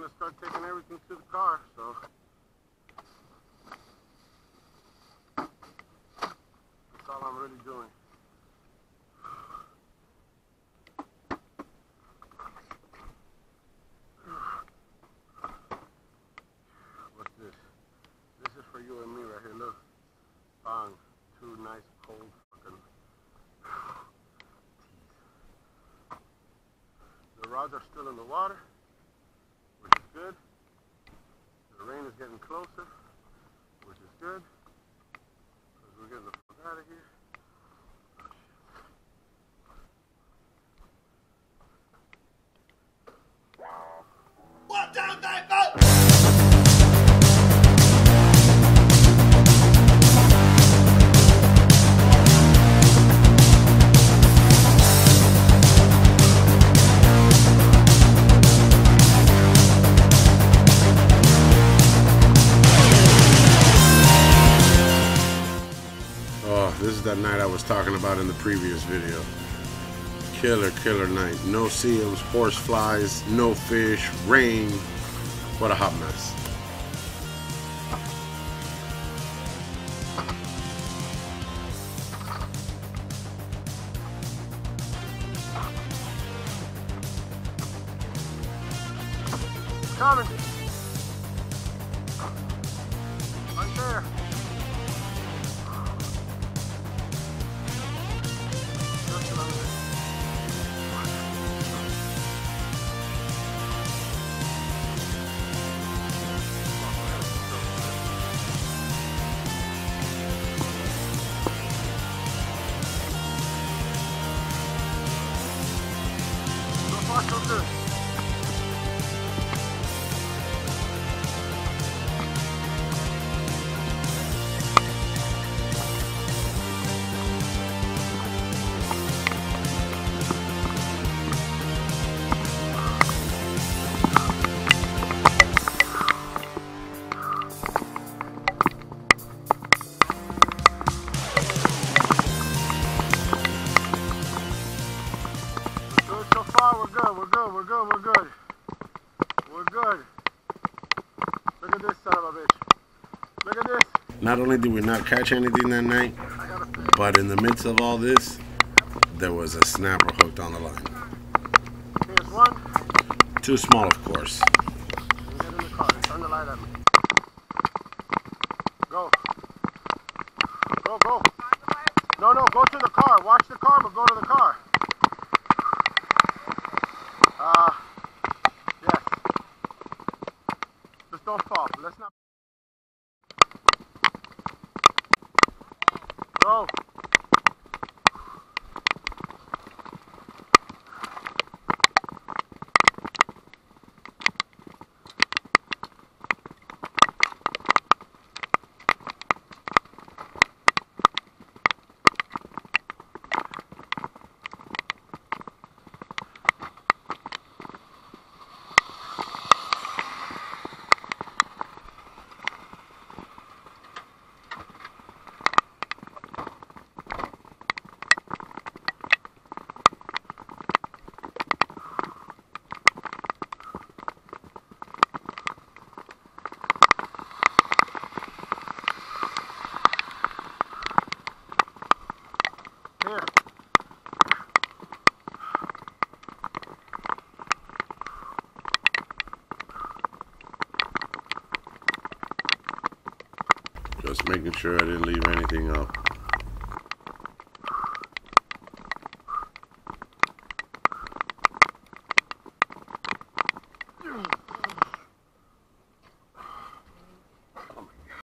gonna start taking everything to the car, so. That's all I'm really doing. What's this? This is for you and me right here, look. Bang. Two nice cold fucking The rods are still in the water, which is good. The rain is getting closer, which is good. This is that night I was talking about in the previous video. Killer, killer night. No-see-ums, horse flies, no fish, rain. What a hot mess. Coming. So far, so Not only did we not catch anything that night, but in the midst of all this, there was a snapper hooked on the line. Too small, of course. Go. Go, go. No, no, go to the car. Watch the car, but go to the car. Go. Just making sure I didn't leave anything up.